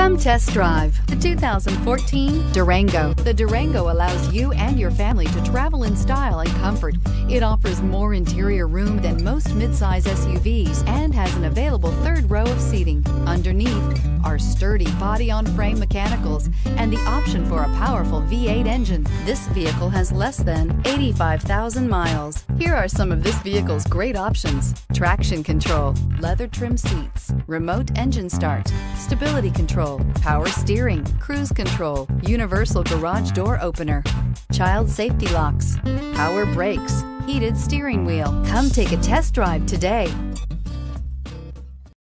Come test drive the 2014 Durango. The Durango allows you and your family to travel in style and comfort. It offers more interior room than most midsize SUVs and has an available third row of seating. Underneath are sturdy body-on-frame mechanicals and the option for a powerful V8 engine. This vehicle has less than 85,000 miles. Here are some of this vehicle's great options. Traction control, leather trim seats, remote engine start, stability control, power steering, cruise control, universal garage door opener, child safety locks, power brakes, heated steering wheel. Come take a test drive today.